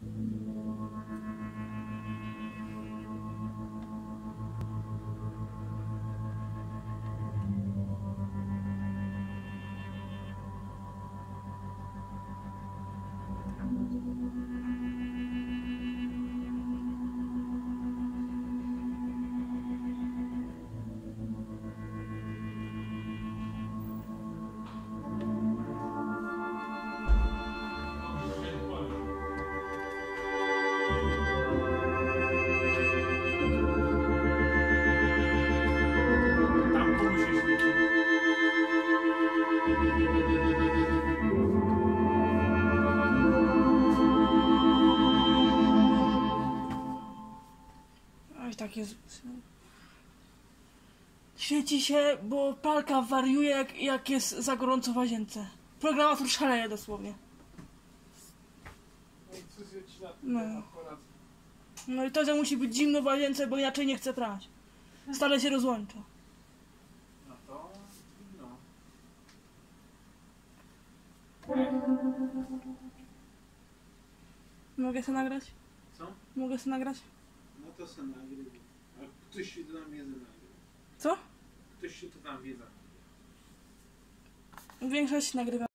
Tam Oj, tak jest. Świeci się, bo pralka wariuje, jak, jak jest za gorąco w łazience. Programator szaleje dosłownie. No No. No i to, że musi być zimno w łazience, bo inaczej nie chce prać. Stale się rozłącza. No to no. Mogę się nagrać? Co? Mogę się nagrać? No to se nagrywa. A ktoś się tam wiedzę nagrywa. Co? Ktoś się to tam wiedza. Większość nagrywa.